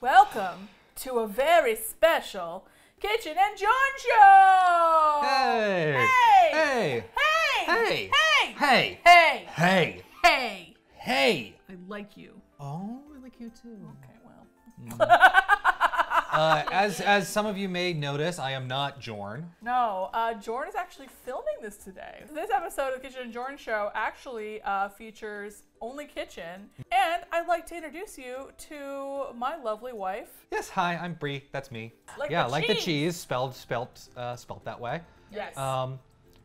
Welcome to a very special Kitchen and Jorn show. Hey! Hey! Hey! Hey! Hey! Hey! Hey! Hey! Hey! Hey! I like you. Oh, I like you too. Okay, well. Uh, as as some of you may notice, I am not Jorn. No, uh, Jordan is actually filming this today. This episode of the Kitchen and Jorn Show actually uh, features only kitchen, and I'd like to introduce you to my lovely wife. Yes, hi, I'm Brie. That's me. Like yeah, the like the cheese. cheese, spelled spelled uh, spelled that way. Yes. Um,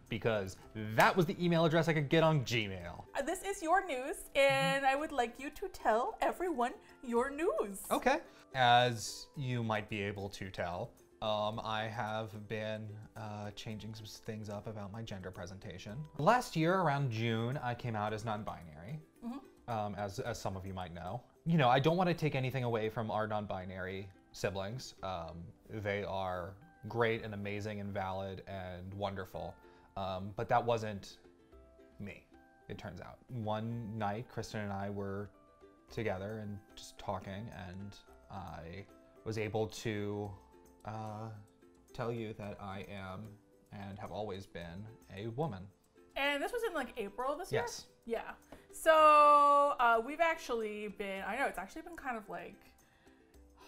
because that was the email address I could get on Gmail. Uh, this is your news, and I would like you to tell everyone your news. Okay. As you might be able to tell, um, I have been uh, changing some things up about my gender presentation. Last year, around June, I came out as non-binary, um, as, as some of you might know. You know, I don't want to take anything away from our non-binary siblings. Um, they are great and amazing and valid and wonderful, um, but that wasn't me. It turns out. One night, Kristin and I were together and just talking, and I was able to uh, tell you that I am and have always been a woman. And this was in like April this year? Yes. Yeah. So uh, we've actually been, I know it's actually been kind of like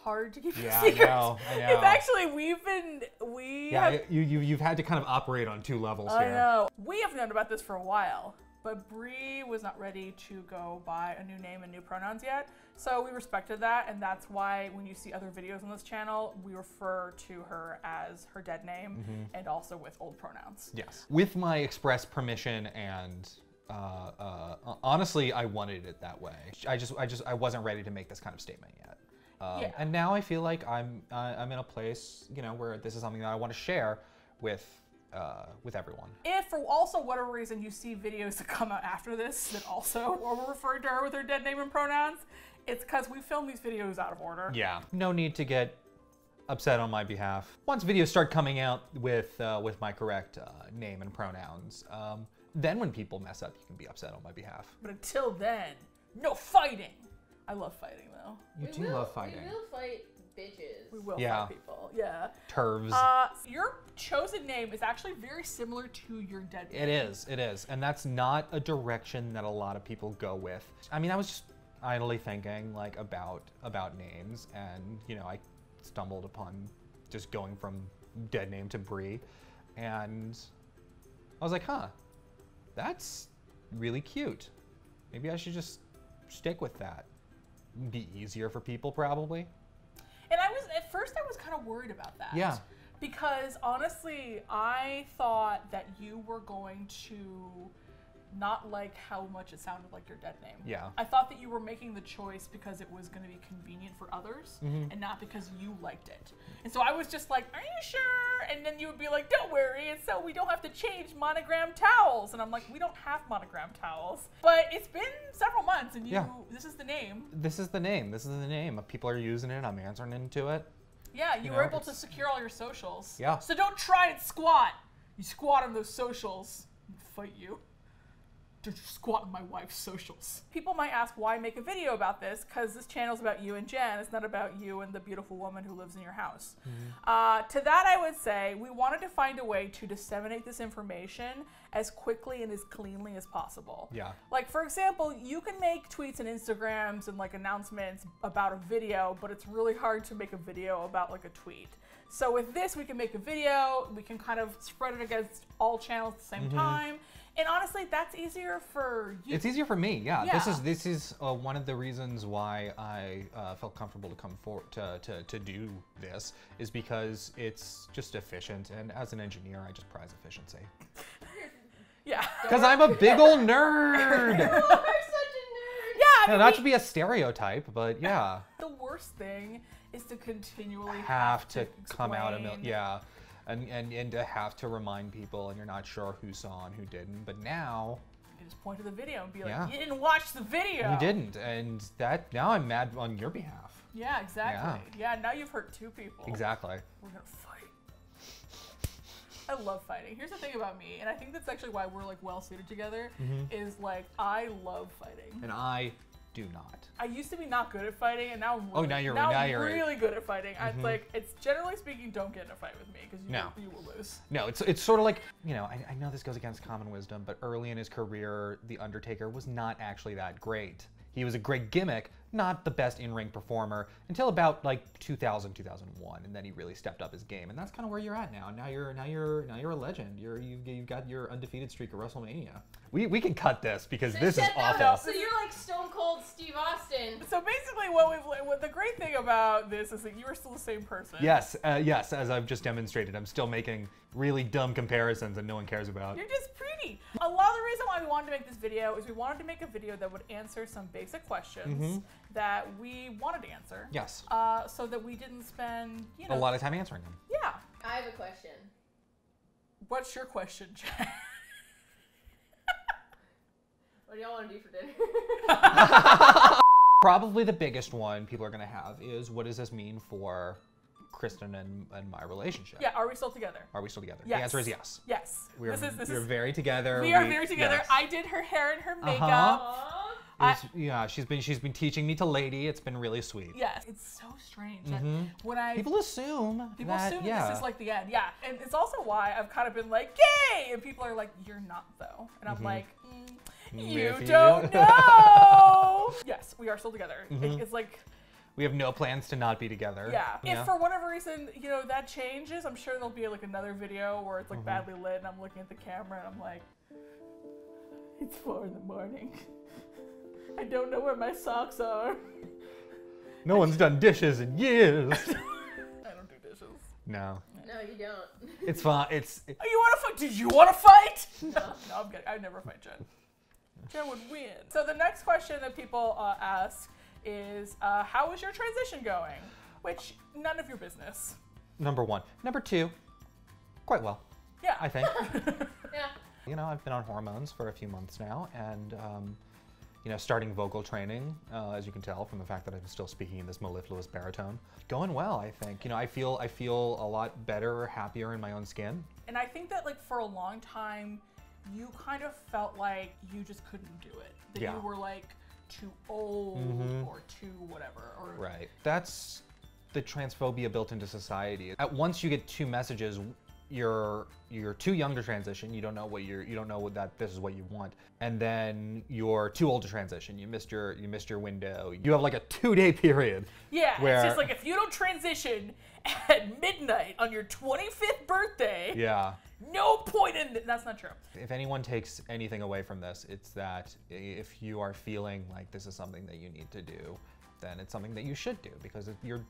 hard to keep Yeah, a I know, I It's actually, we've been, we Yeah, have, you, you, you've had to kind of operate on two levels I here. know. We have known about this for a while, but Brie was not ready to go by a new name and new pronouns yet. So we respected that, and that's why when you see other videos on this channel, we refer to her as her dead name Mm-hmm. and also with old pronouns. Yes. With my express permission and uh, uh, honestly, I wanted it that way. I just, I just, I wasn't ready to make this kind of statement yet. Um, Yeah. And now I feel like I'm, uh, I'm in a place, you know, where this is something that I want to share with, uh, with everyone. If for also whatever reason you see videos that come out after this that also are referring to her with her dead name and pronouns, it's because we filmed these videos out of order. Yeah. No need to get upset on my behalf. Once videos start coming out with uh, with my correct uh, name and pronouns, um, then when people mess up, you can be upset on my behalf. But until then, no fighting. I love fighting though. You We do will- love fighting. We will fight bitches. We will Yeah. fight people. Yeah. TERFs. Uh, your chosen name is actually very similar to your dead name. It is, it is. And that's not a direction that a lot of people go with. I mean, I was just idly thinking like about about names and you know, I stumbled upon just going from dead name to Brie and I was like, huh, that's really cute. Maybe I should just stick with that. Be easier for people probably. And I was at first I was kind of worried about that. Yeah. Because honestly, I thought that you were going to not like how much it sounded like your dead name. Yeah. I thought that you were making the choice because it was going to be convenient for others Mm-hmm. and not because you liked it. And so I was just like, "Are you sure?" And then you would be like, "Don't worry, and so we don't have to change monogram towels." And I'm like, "We don't have monogram towels." But it's been several months and you Yeah. this is the name. This is the name. This is the name. People are using it. I'm answering into it. Yeah, you, You were know, able to secure all your socials. Yeah. So don't try and squat. You squat on those socials, fight you. Don't squat on my wife's socials. People might ask why make a video about this, because this channel is about you and Jen. It's not about you and the beautiful woman who lives in your house. Uh, to that, I would say we wanted to find a way to disseminate this information as quickly and as cleanly as possible. Yeah. Like for example, you can make tweets and Instagrams and like announcements about a video, but it's really hard to make a video about like a tweet. So with this, we can make a video. We can kind of spread it against all channels at the same time. And honestly, that's easier for you. It's easier for me, yeah. This is this is uh, one of the reasons why I uh, felt comfortable to come forward to, to, to do this is because it's just efficient, and as an engineer, I just prize efficiency. yeah. Because I'm a big old nerd. You are such a nerd. Yeah. I now, not we- to be a stereotype, but yeah, the worst thing is to continually have to come out a mil- explain. yeah, and, and and to have to remind people, and you're not sure who saw and who didn't. But now You just point to the video and be like, Yeah. "You didn't watch the video." you didn't, and that now I'm mad on your behalf. Yeah, exactly. Yeah. now you've hurt two people. Exactly. We're gonna fight. I love fighting. Here's the thing about me, and I think that's actually why we're like well suited together. Mm-hmm. Is like I love fighting. And I do not. I used to be not good at fighting, and now I'm Oh, really, now you're- now now you're- really good at fighting. I Mhm. like it's generally speaking, don't get in a fight with me because you, No. will- you will lose. No, it's it's sort of like you know I, I know this goes against common wisdom, but early in his career, the Undertaker was not actually that great. He was a great gimmick, not the best in-ring performer until about like 2000 2001, and then he really stepped up his game, and that's kind of where you're at now. Now you're now you're now you're a legend. You're you've, you've got your undefeated streak at WrestleMania. We we can cut this because So this is shut down. awful. So you're like Stone Cold Steve Austin. So basically, what we've what the great thing about this is that you are still the same person. Yes, uh, yes. As I've just demonstrated, I'm still making really dumb comparisons that no one cares about. You're just pretty. A lot of the reason why we wanted to make this video is we wanted to make a video that would answer some basic questions Mhm. That we wanted to answer. Yes, Uh, so that we didn't spend, you know. a lot of time answering them. Yeah. I have a question. What's your question, Jack? What do y'all want to do for dinner? Probably the biggest one people are going to have is what does this mean for Kristin and, and my relationship? yeah. Are we still together? Are we still together? Yes. The answer is yes. Yes. We're, this is this we're is. very together. we are very together. yes. I did her hair and her makeup. Aw. I- yeah, she's been she's been teaching me to lady. It's been really sweet. Yes. It's so strange. that Mhm. When I People assume People that, assume yeah. this is like the end, yeah, and it's also why I've kind of been like, "Yay!" and people are like, "You're not though," and I'm Mhm. like, mm, Mm, "You don't know." yes, we are still together. It- Mhm. it's like, we have no plans to not be together. yeah. If for whatever reason, you know, that changes, I'm sure there'll be like another video where it's like Mhm. badly lit, and I'm looking at the camera, and I'm like, "It's four in the morning. I don't know where my socks are. no one's done dishes in years. I don't do dishes." no, No, you don't. it's fine. It's it- Oh, you want to fight? Did you want to fight? No, no, I'm kidding. I never fight Jen. Jen would win. So the next question that people uh, ask is, uh, "How is your transition going?" Which none of your business. number one. Number two, quite well, Yeah. I think. Yeah. you know, I've been on hormones for a few months now, and um, you know, starting vocal training, uh, as you can tell from the fact that I'm still speaking in this mellifluous baritone, going well. I think. You know, I feel I feel a lot better, happier in my own skin. and I think that like for a long time, you kind of felt like you just couldn't do it. That Yeah. you were like too old Mhm. or too whatever. Or Right. That's the transphobia built into society. At once you get two messages, you're you're too young to transition. You don't know what you're you don't know what that this is what you want, and then you're too old to transition. You missed your you missed your window. You have like a two day period. Yeah, Where- it's just like if you don't transition at midnight on your 25th birthday, Yeah. no point in th- that's not true. If anyone takes anything away from this, it's that if you are feeling like this is something that you need to do, then it's something that you should do because you're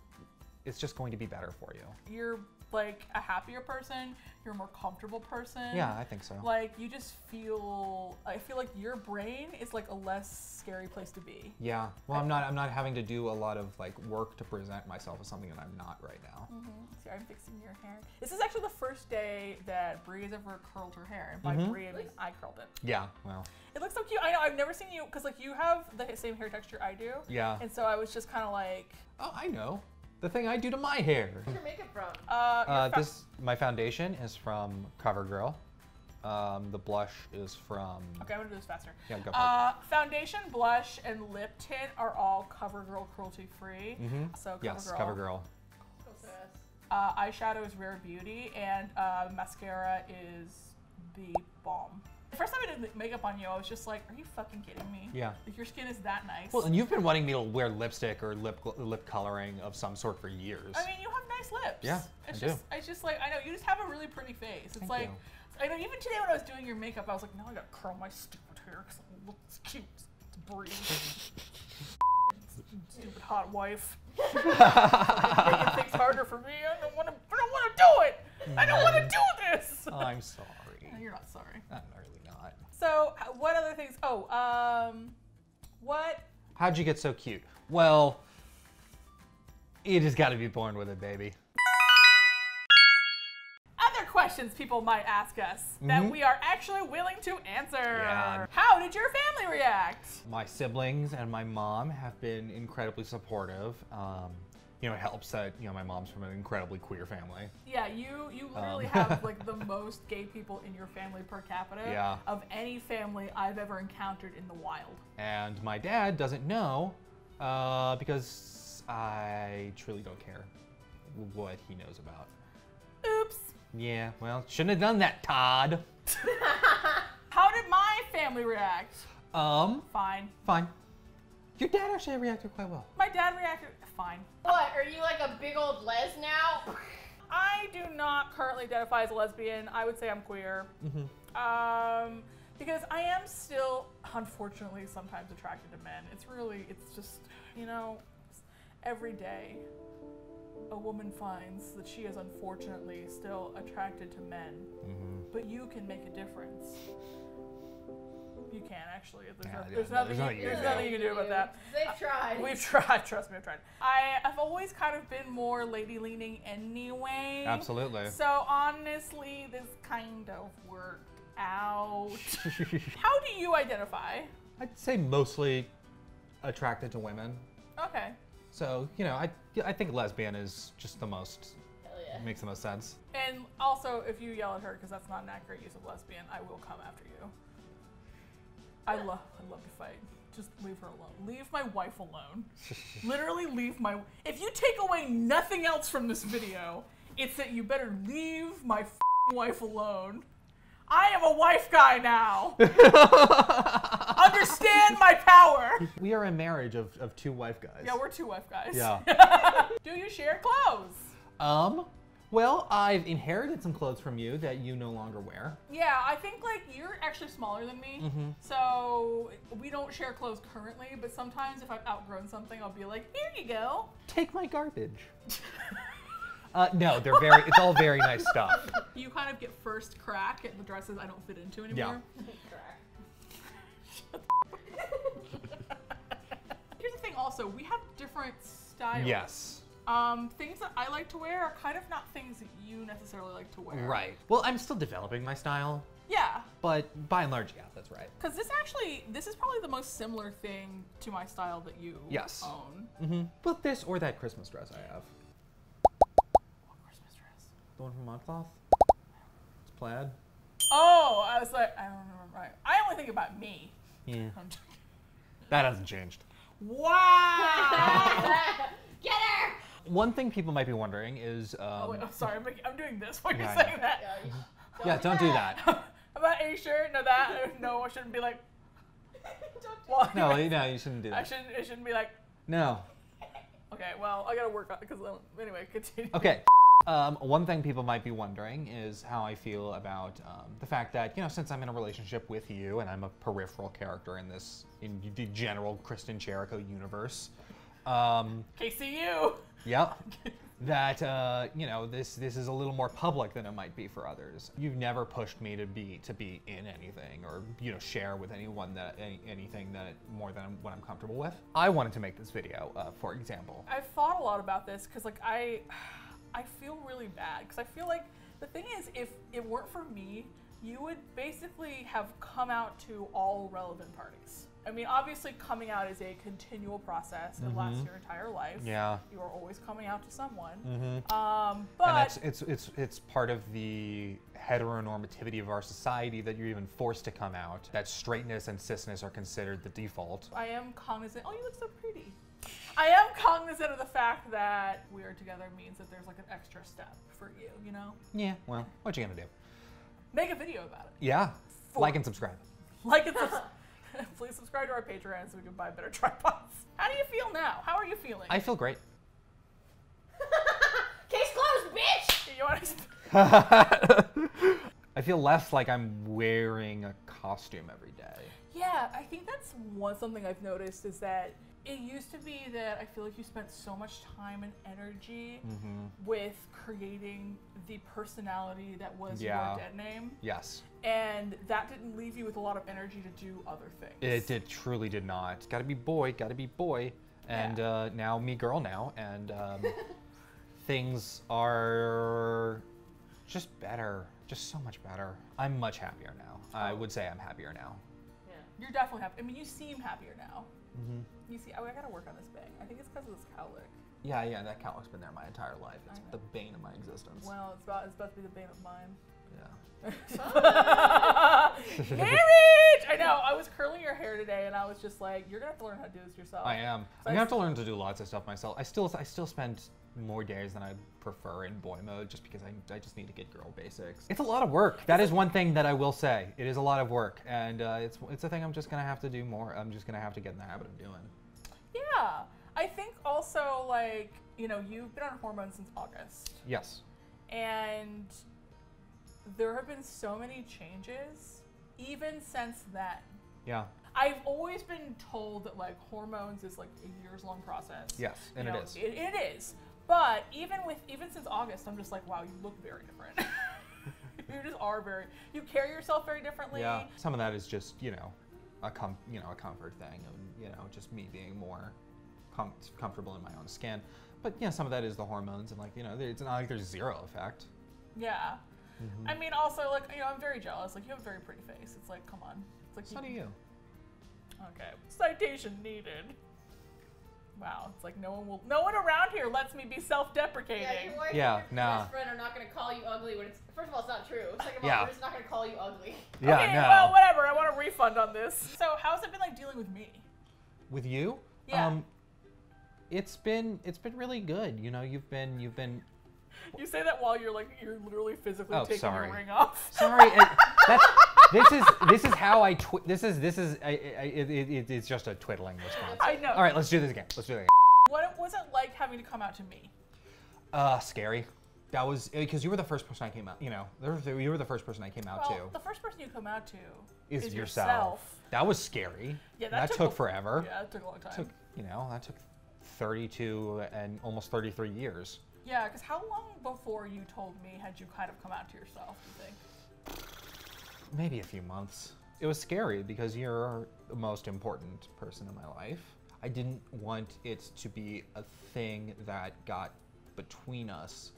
it's just going to be better for you. You're like a happier person, you're a more comfortable person. Yeah, I think so. Like you just feel I feel like your brain is like a less scary place to be. Yeah. Well, I'm not. I'm not having to do a lot of like work to present myself as something that I'm not right now. Mm -hmm. See, I'm fixing your hair. This is actually the first day that Brie has ever curled her hair. And by Mhm. Brie, I mean I curled it. Yeah. Well. It looks so cute. I know, I've never seen you, because like you have the same hair texture I do. Yeah. And so I was just kind of like, Oh, I know. The thing I do to my hair. Where's your makeup from? uh, your Uh, this my foundation is from CoverGirl. Um, the blush is from. Okay, I'm gonna do this faster. Yeah, go for it. Uh, foundation, blush, and lip tint are all CoverGirl cruelty free. Mhm. So CoverGirl. Yes, CoverGirl. Close to us. Uh, eyeshadow is Rare Beauty, and uh, mascara is the Balm. The first time I did makeup on you, I was just like, "Are you fucking kidding me? Yeah. Like your skin is that nice." Well, and you've been wanting me to wear lipstick or lip lip coloring of some sort for years. I mean, you have nice lips. Yeah, it's I do. just, It's just like I know you just have a really pretty face. It's Thank like you. I know even today when I was doing your makeup, I was like, "No, I gotta curl my stupid hair because it looks cute to breathe." stupid hot wife. Making things harder for me. I don't want to. I don't want to do it. I don't want to do this. I'm sorry. No, you're not sorry. I'm really not. So, uh, what other things? Oh, um, what? How'd you get so cute? Well, it has got to be born with it, baby. Other questions people might ask us that Mhm. we are actually willing to answer. Yeah. How did your family react? My siblings and my mom have been incredibly supportive. Um, you know, it helps that you know my mom's from an incredibly queer family. Yeah, you you literally Um. have like the most gay people in your family per capita Yeah. of any family I've ever encountered in the wild. And my dad doesn't know uh, because I truly don't care what he knows about. Oops. Yeah, well, shouldn't have done that, Todd. How did my family react? Um, Fine. fine. Your dad actually reacted quite well. My dad reacted fine. What? Are you like a big old les now? I do not currently identify as a lesbian. I would say I'm queer. Mm -hmm. Um, because I am still, unfortunately, sometimes attracted to men. It's really, it's just, you know, every day a woman finds that she is unfortunately still attracted to men. Mm -hmm. But you can make a difference. You can actually. There's, Yeah, no- yeah, there's no, nothing. there's nothing you, you there's can do. nothing you can do about that. They've uh, tried. We've tried. Trust me, I've tried. I, I've always kind of been more lady leaning anyway. Absolutely. So honestly, this kind of worked out. How do you identify? I'd say mostly attracted to women. Okay. So, you know, I, I think lesbian is just the most, Hell yeah. makes the most sense. And also, if you yell at her, because that's not an accurate use of lesbian, I will come after you. I love, I love to fight. Just leave her alone. Leave my wife alone. Literally, leave my. If you take away nothing else from this video, it's that you better leave my wife alone. I am a wife guy now. Understand my power. We are a marriage of, of two wife guys. Yeah, we're two wife guys. Yeah. Do you share clothes? Um, well, I've inherited some clothes from you that you no longer wear. Yeah, I think like you're actually smaller than me, Mm-hmm. so we don't share clothes currently. But sometimes if I've outgrown something, I'll be like, "Here you go." Take my garbage. uh, no, they're very, it's all very nice stuff. You kind of get first crack at the dresses I don't fit into anymore. Correct. Here's the thing, also, we have different styles. Yes. Um, things that I like to wear are kind of not things that you necessarily like to wear. Right. Well, I'm still developing my style, Yeah. but by and large, yeah, that's right. Because this actually, this is probably the most similar thing to my style that you Yes. own. Mm-hmm. But this or that Christmas dress I have. What Christmas dress? The one from ModCloth? It's plaid. Oh, I was like, I don't remember. Right. I only think about me. Yeah. That hasn't changed. Wow. Get her! One thing people might be wondering is, um, oh wait, I'm sorry. I'm, making, I'm doing this while you're Yeah, saying that. Yeah, you- yeah, don't do that. about a shirt? No, that. No, I shouldn't be like. Don't do Well, No, anyway, no, you shouldn't do that. I shouldn't. It shouldn't be like. No. Okay, well, I gotta work on it because anyway, continue. Okay. Um, one thing people might be wondering is how I feel about um, the fact that you know since I'm in a relationship with you and I'm a peripheral character in this in the general Kristin Jericho universe. Um, KCU. Yep. that uh, you know this this is a little more public than it might be for others. You've never pushed me to be to be in anything or you know share with anyone that any, anything that more than what I'm comfortable with. I wanted to make this video, uh, for example. I've thought a lot about this because like I, I feel really bad because I feel like the thing is if it weren't for me, you would basically have come out to all relevant parties. I mean, obviously, coming out is a continual process that lasts your entire life. Yeah. You are always coming out to someone. Mm-hmm. Um, but and that's it's it's it's part of the heteronormativity of our society that you're even forced to come out. That straightness and cisness are considered the default. I am cognizant. Oh, you look so pretty. I am cognizant of the fact that we are together means that there's like an extra step for you. You know, Yeah. Well, what you gonna do? make a video about it. Yeah. For- Like and subscribe. Like and subscribe. Please subscribe to our Patreon so we can buy better tripods. How do you feel now? How are you feeling? I feel great. Case closed, bitch! you want to I feel less like I'm wearing a costume every day. Yeah, I think that's one something I've noticed is that it used to be that I feel like you spent so much time and energy Mm-hmm. with creating the personality that was Yeah. your dead name, Yes. and that didn't leave you with a lot of energy to do other things. It did truly did not. Gotta be boy, gotta be boy. And Yeah. uh, now me girl now. And um, things are just better. Just so much better. I'm much happier now. I Oh. would say I'm happier now. Yeah. You're definitely happy. I mean, you seem happier now. Mm-hmm. You see, oh, I gotta work on this bang. I think it's because of this cowlick. Yeah, yeah, that cowlick's been there my entire life. It's the bane of my existence. Well, it's about it's about to be the bane of mine. yeah. Marriage! I know. I was curling your hair today, and I was just like, "You're gonna have to learn how to do this yourself." I am. So I'm I gonna have to learn to do lots of stuff myself. I still, I still spend more days than I prefer in boy mode, just because I, I just need to get girl basics. It's a lot of work. That is one thing that I will say. It is a lot of work, and uh, it's, it's a thing I'm just gonna have to do more. I'm just gonna have to get in the habit of doing. Yeah. I think also like you know you've been on hormones since August, Yes. and there have been so many changes even since then. Yeah. I've always been told that like hormones is like a years long process. Yes, You and know, it is. It, it is. But even with even since August, I'm just like, wow, you look very different. you just are very. You carry yourself very differently. Yeah. Some of that is just you know, a com- you know a comfort thing, and you know just me being more com- comfortable in my own skin. But yeah, some of that is the hormones, and like you know, it's not like there's zero effect. Yeah. Mm-hmm. I mean, also like you know, I'm very jealous. Like you have a very pretty face. It's like, come on. It's like So do you. Okay. Citation needed. Wow. It's like no one will. No one around here lets me be self-deprecating. Yeah, your wife Yeah, and your nah. best friend are not gonna call you ugly when it's. First of all, it's not true. Second of all, Yeah. they're just not gonna call you ugly. Yeah. okay, no. well, whatever. I want a refund on this. So, how's it been like dealing with me? With you? Yeah. Um, it's been it's been really good. You know, you've been you've been You say that while you're like you're literally physically Oh, taking sorry. your ring off. sorry. it, that's, this is this is how I twi- this is this is I, I, it, it, it- it's just a twiddling response. I know. All right, let's do this again. Let's do it again. What was it like having to come out to me? Uh, scary. That was because you were the first person I came out. You know, you were the first person I came out Well, to. the first person you come out to Is, is yourself. yourself. That was scary. Yeah, that, that took, took a- forever. Yeah, it took a long time. Took you know that took 32 and almost 33 years. Yeah, because how long before you told me had you kind of come out to yourself? Do you think? Maybe a few months. It was scary because you're the most important person in my life. I didn't want it to be a thing that got between us.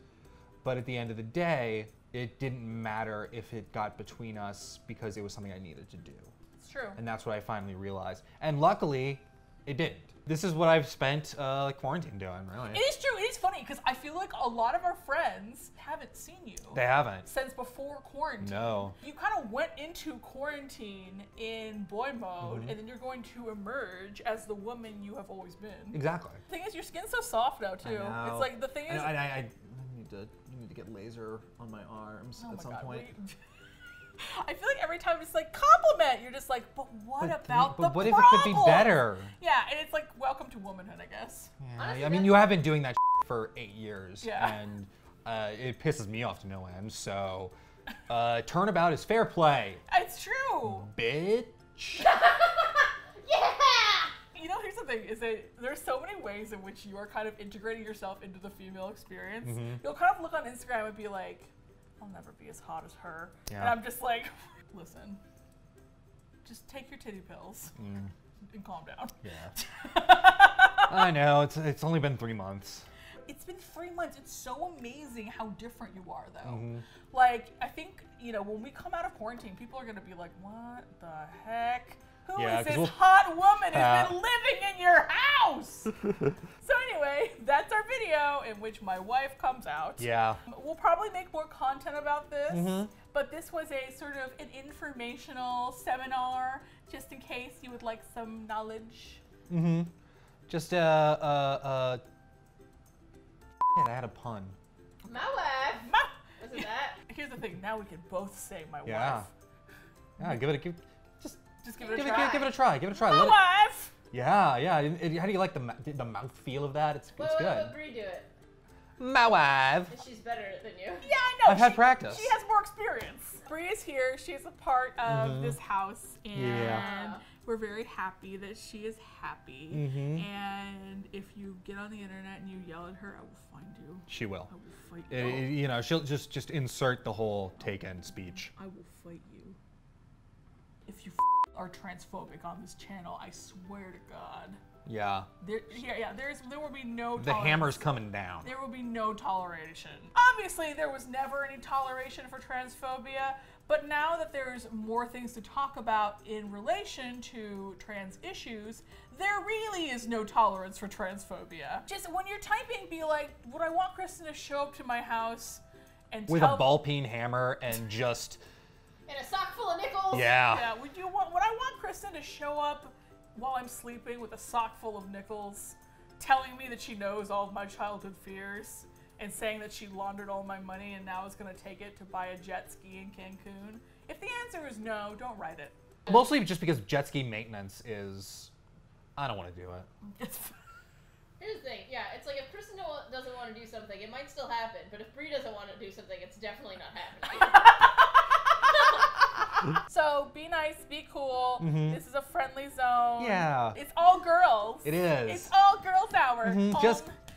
But at the end of the day, it didn't matter if it got between us because it was something I needed to do. It's true. And that's what I finally realized. And luckily, it didn't. This is what I've spent uh, quarantine doing, really. It is true. It is funny because I feel like a lot of our friends haven't seen you They haven't. since before quarantine. No. You kind of went into quarantine in boy mode, Mm-hmm. and then you're going to emerge as the woman you have always been. Exactly. The thing is, your skin's so soft now too. It's like the thing is, I, I, I, I need to I need to get laser on my arms oh at my some God, point. I feel like every time it's like compliment, you're just like, but what But- about the, but the what if it could be better? Yeah, and it's like welcome to womanhood, I guess. Yeah, Honestly, I mean, you have been doing that for eight years, Yeah. and uh, it pisses me off to no end. So, uh, turnabout is fair play, It's true. bitch. Yeah! You know, here's the thing: is that there's so many ways in which you are kind of integrating yourself into the female experience. Mm-hmm. You'll kind of look on Instagram and be like, "I'll never be as hot as her," yeah. and I'm just like, "Listen, just take your titty pills Mm, and calm down." yeah. I know it's it's only been three months. It's been three months. It's so amazing how different you are, though. Mm-hmm. Like, I think you know when we come out of quarantine, people are gonna be like, "What the heck? Who is Yeah, 'cause this we'll- hot woman who's Uh, been living in your house?" so anyway, that's our video in which my wife comes out. Yeah. We'll probably make more content about this, Mhm. but this was a sort of an informational seminar, just in case you would like some knowledge. Mm-hmm. Just uh uh uh. Shit, I had a pun. My wife. Ma- Wasn't that? Here's the thing. Now we can both say my Yeah. wife. Yeah, give it a give. Just Just give it a give it, try. give, give it a try. Give it a try. My Let it- wife. yeah, yeah. It- it- how do you like the the mouth feel of that? It's Wait, it's wait, good. wait, Brie do it. My wife. She's better than you. Yeah, I know. I've had practice. She has more experience. Brie is here. She's a part of Mhm. this house, and Yeah. We're very happy that she is happy. Mhm. And if you get on the internet and you yell at her, I will find you. She will. I will fight Uh, you. you know, she'll just just insert the whole taken speech. I will fight you. If you f- are transphobic on this channel, I swear to God. Yeah. There, yeah, yeah. There's, there will be no. The tolerance. hammer's coming down. There will be no toleration. Obviously, there was never any toleration for transphobia, but now that there's more things to talk about in relation to trans issues, there really is no tolerance for transphobia. Just when you're typing, be like, would I want Kristin to show up to my house and With tell a ball peen hammer and just And a sock full of nickels. yeah. Yeah, would you want? Would I want Kristin to show up while I'm sleeping with a sock full of nickels, telling me that she knows all of my childhood fears, and saying that she laundered all my money and now is gonna take it to buy a jet ski in Cancun? If the answer is no, don't write it. Mostly just because jet ski maintenance is I don't want to do it. It's Here's the thing, yeah, it's like if Kristin doesn't want to do something, it might still happen, but if Brie doesn't want to do something, it's definitely not happening. so be nice, be cool. Mhm. This is a friendly zone. Yeah. It's all girls. It is. It's all girls hour. Mhm, Um,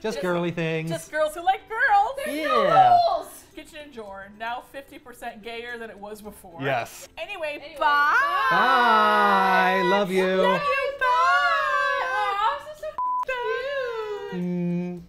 Just just girly things. just girls who like girls. yeah. Rules! Kitchen and Jorn, now 50% gayer than it was before. Yes. Anyway, Anyway, bye. Bye. Love you. Love you. Bye. Aw, this is so cute. Mm.